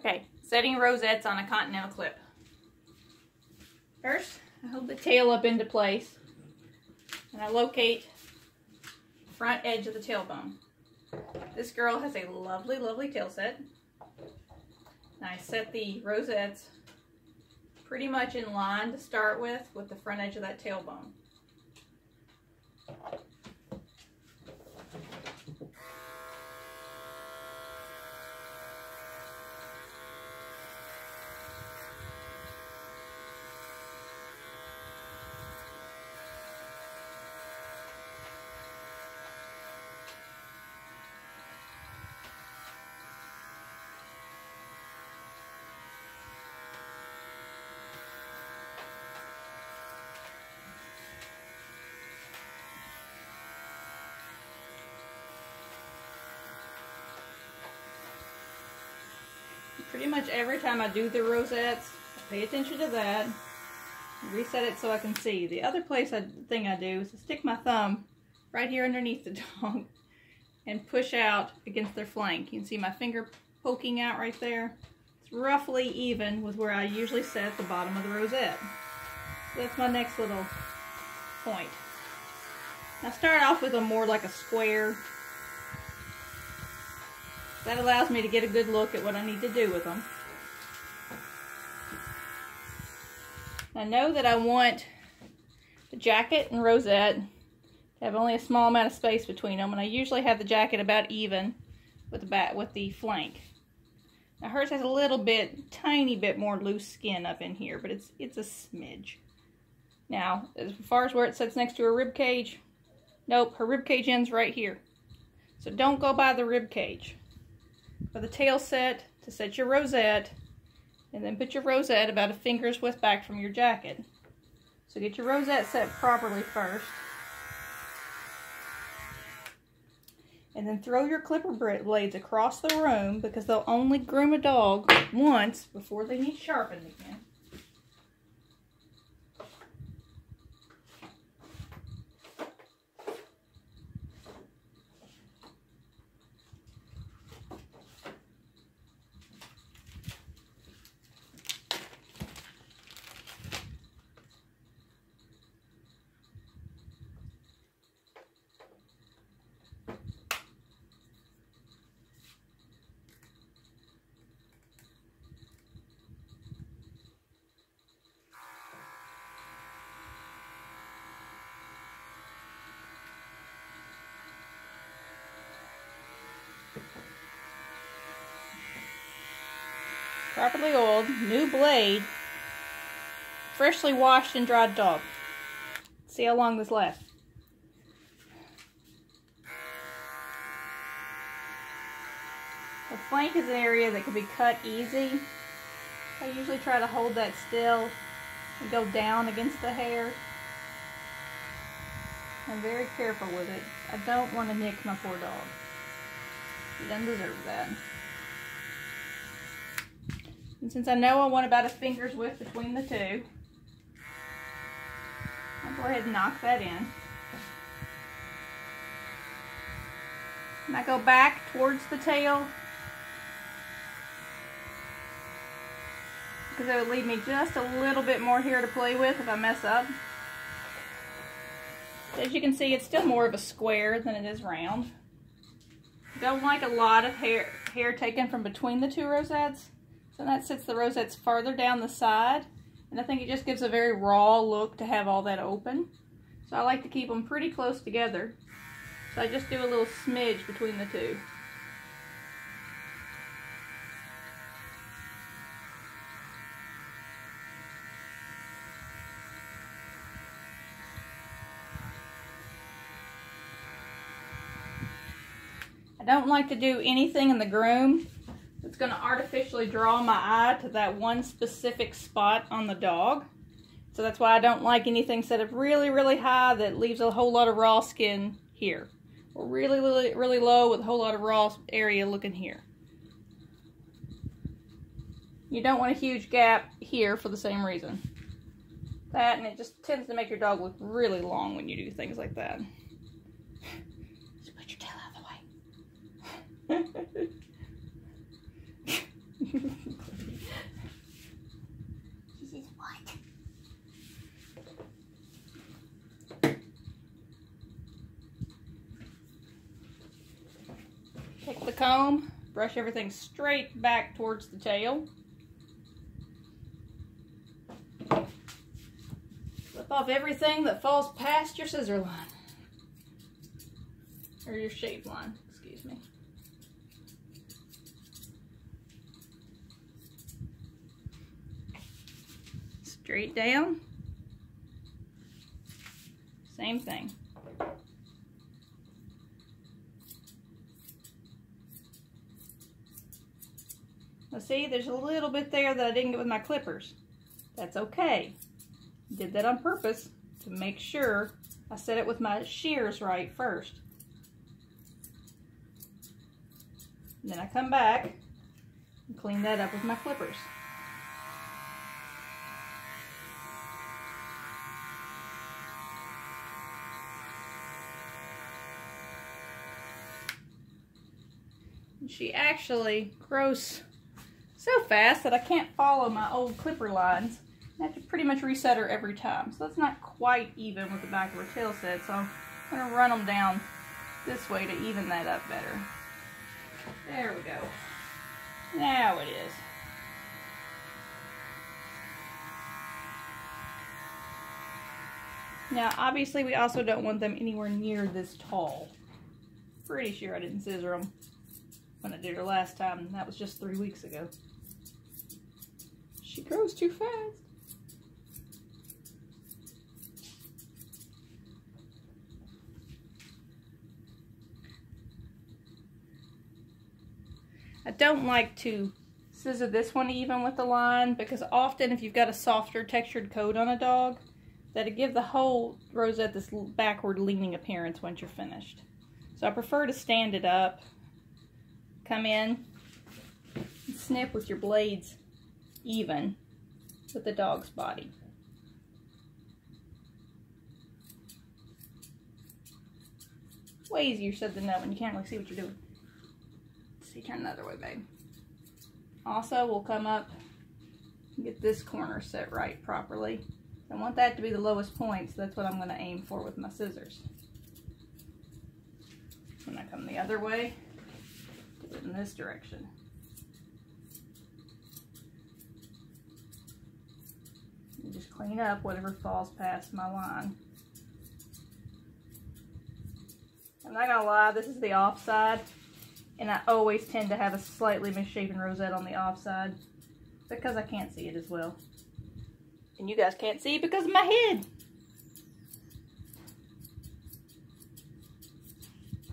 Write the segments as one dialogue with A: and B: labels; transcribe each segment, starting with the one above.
A: Okay, setting rosettes on a continental clip. First, I hold the tail up into place and I locate the front edge of the tailbone. This girl has a lovely, lovely tail set. And I set the rosettes pretty much in line to start with, with the front edge of that tailbone. Pretty much every time I do the rosettes, pay attention to that. Reset it so I can see. The other place I, thing I do is to stick my thumb right here underneath the dog and push out against their flank. You can see my finger poking out right there. It's roughly even with where I usually set the bottom of the rosette. So that's my next little point. Now start off with a more like a square that allows me to get a good look at what I need to do with them. I know that I want the jacket and rosette to have only a small amount of space between them, and I usually have the jacket about even with the back with the flank. Now hers has a little bit, tiny bit more loose skin up in here, but it's it's a smidge. Now, as far as where it sits next to her rib cage, nope, her rib cage ends right here. So don't go by the rib cage for the tail set to set your rosette and then put your rosette about a finger's width back from your jacket. So get your rosette set properly first. And then throw your clipper blades across the room because they'll only groom a dog once before they need sharpened again. Properly oiled, new blade, freshly washed and dried dog. See how long this lasts. The flank is an area that can be cut easy. I usually try to hold that still and go down against the hair. I'm very careful with it. I don't want to nick my poor dog. He doesn't deserve that. And since I know I want about a finger's width between the two, I'll go ahead and knock that in. And I go back towards the tail because it would leave me just a little bit more here to play with if I mess up. As you can see, it's still more of a square than it is round. Don't like a lot of hair, hair taken from between the two rosettes. So that sits the rosettes farther down the side. And I think it just gives a very raw look to have all that open. So I like to keep them pretty close together. So I just do a little smidge between the two. I don't like to do anything in the groom going to artificially draw my eye to that one specific spot on the dog. So that's why I don't like anything set up really, really high that leaves a whole lot of raw skin here. Or really, really, really low with a whole lot of raw area looking here. You don't want a huge gap here for the same reason. That, and it just tends to make your dog look really long when you do things like that. Just put your tail out of the way. comb, brush everything straight back towards the tail. Flip off everything that falls past your scissor line. Or your shave line, excuse me. Straight down. Same thing. Now see, there's a little bit there that I didn't get with my clippers. That's okay. Did that on purpose to make sure I set it with my shears right first. And then I come back and clean that up with my clippers. she actually grows so fast that I can't follow my old clipper lines. I have to pretty much reset her every time. So that's not quite even with the back of her tail set. So I'm going to run them down this way to even that up better. There we go. Now it is. Now, obviously, we also don't want them anywhere near this tall. Pretty sure I didn't scissor them when I did her last time. That was just three weeks ago. She grows too fast. I don't like to scissor this one even with the line because often if you've got a softer textured coat on a dog, that'll give the whole rosette this backward leaning appearance once you're finished. So I prefer to stand it up come in snip with your blades even with the dog's body. Way easier said than done when you can't really see what you're doing. see, turn the other way, babe. Also, we'll come up get this corner set right properly. I want that to be the lowest point, so that's what I'm going to aim for with my scissors. When I come the other way, do it in this direction. And just clean up whatever falls past my line. I'm not gonna lie, this is the off side, and I always tend to have a slightly misshapen rosette on the off side because I can't see it as well. And you guys can't see because of my head.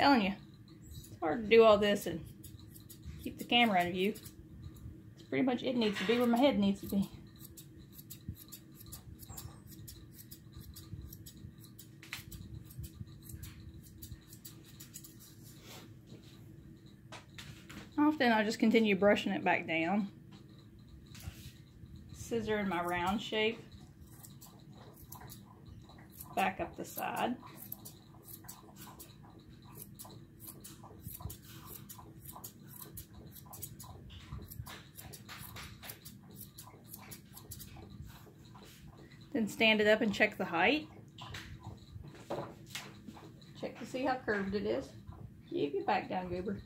A: telling you, it's hard to do all this and keep the camera in view. It's pretty much it needs to be where my head needs to be. Often I just continue brushing it back down. Scissor in my round shape. Back up the side. Then stand it up and check the height. Check to see how curved it is. Keep your back down, Goober.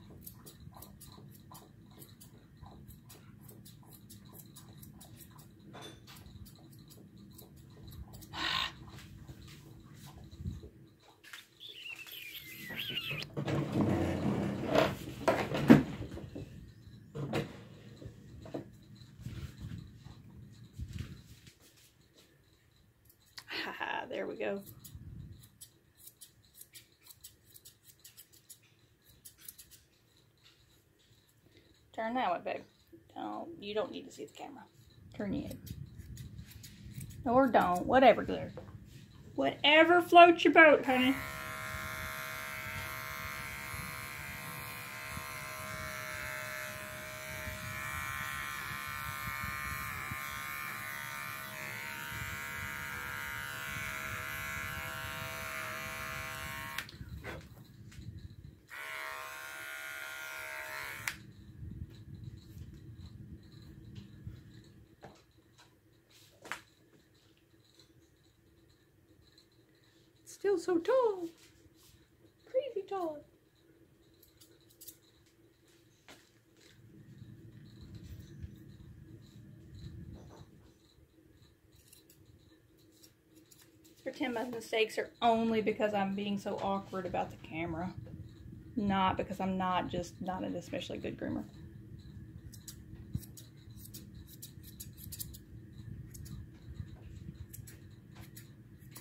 A: there we go. Turn that way, babe. Don't, you don't need to see the camera. Turn your head. Or don't. Whatever, dear. Whatever floats your boat, honey. Still so tall. Crazy tall. Pretend my mistakes are only because I'm being so awkward about the camera. Not because I'm not just not an especially good groomer.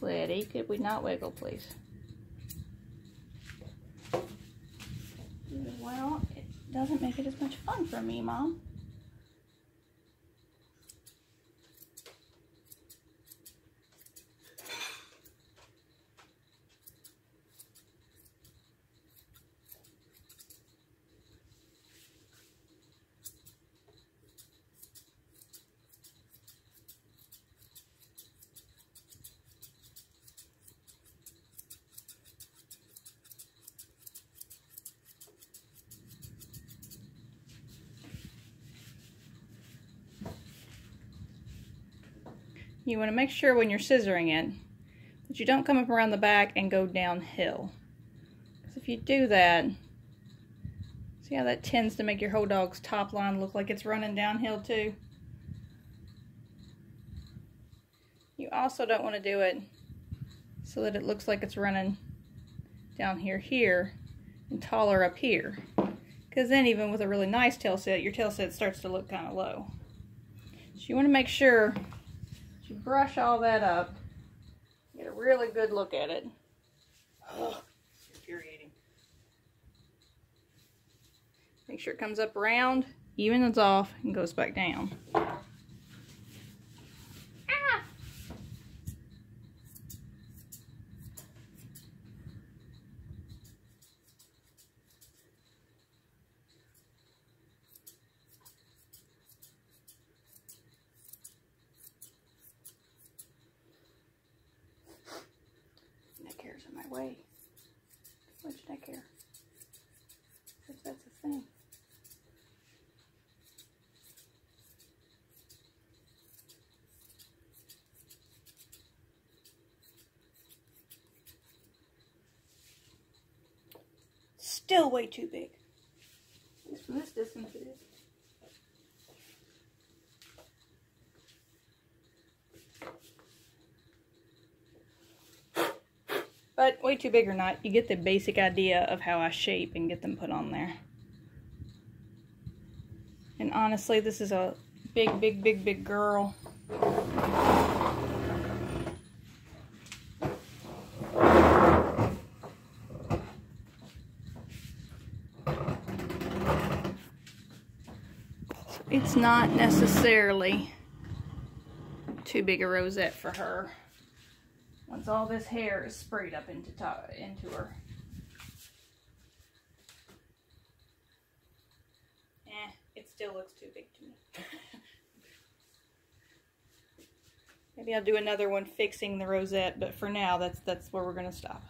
A: Letty, could we not wiggle, please? Well, it doesn't make it as much fun for me, Mom. You want to make sure when you're scissoring it that you don't come up around the back and go downhill. Because if you do that, see how that tends to make your whole dog's top line look like it's running downhill too? You also don't want to do it so that it looks like it's running down here here and taller up here. Because then even with a really nice tail set, your tail set starts to look kind of low. So you want to make sure you brush all that up, get a really good look at it. Infuriating. Make sure it comes up around, evens off, and goes back down. Way. Which neck hair? If that's a thing. Still way too big. At least from this distance it is. But way too big or not, you get the basic idea of how I shape and get them put on there. And honestly, this is a big, big, big, big girl. it's not necessarily too big a rosette for her once all this hair is sprayed up into, into her. Eh, it still looks too big to me. Maybe I'll do another one fixing the rosette, but for now, that's that's where we're going to stop.